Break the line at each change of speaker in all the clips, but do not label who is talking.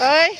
ơi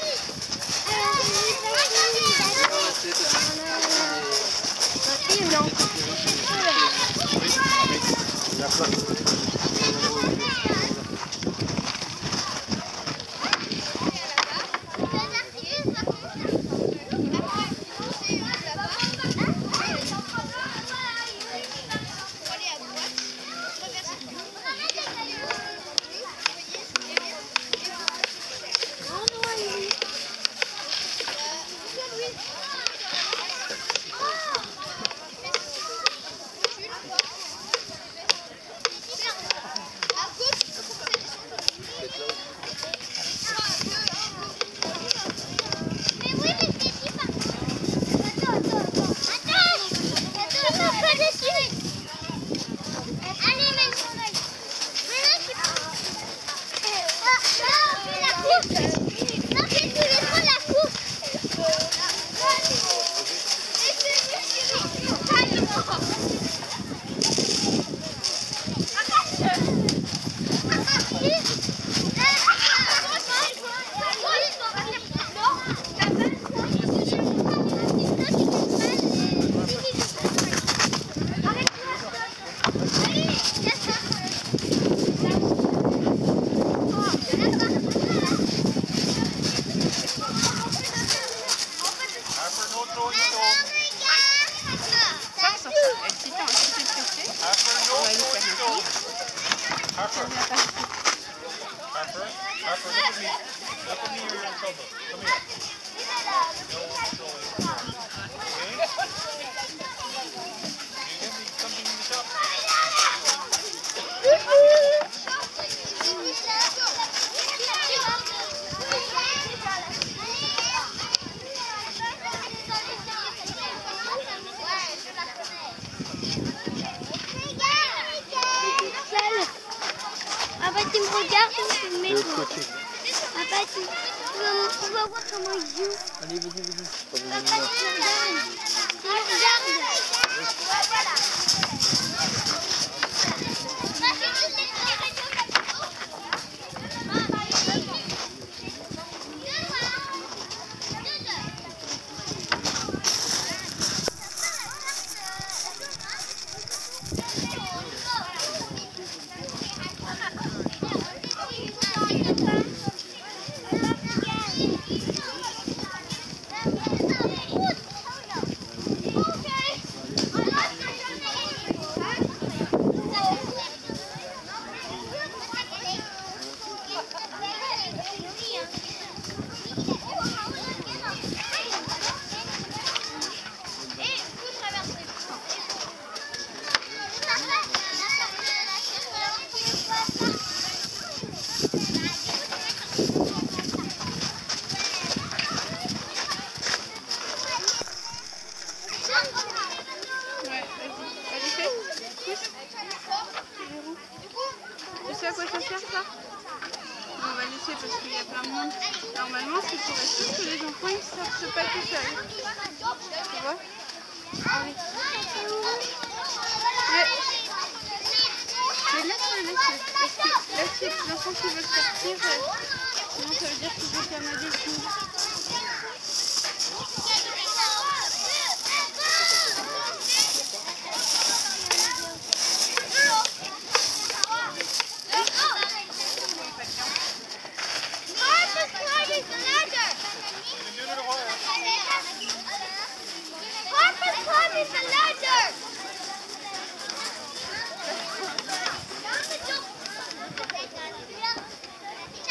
Yes, Afro-Euro.
Ça, Harper, Harper, look at me. Look at me, you're in trouble. Come here. No one's going.
Regardes ou tu me mets toi Papa, tu... On va voir comment il joue. Allez, vas-y, vas-y. Papa, tu regardes. Tu
Tu sais à quoi ça sert ça On va laisser parce qu'il y a plein de monde. Normalement, c'est pour être sûr que les enfants ils sortent pas tout seuls. Tu vois Allez. Mais, mais laisse-le, laisse-le. Parce que là, si l'enfant qui veut sortir, euh, sinon ça veut dire qu'il veut qu'il y It's a ladder.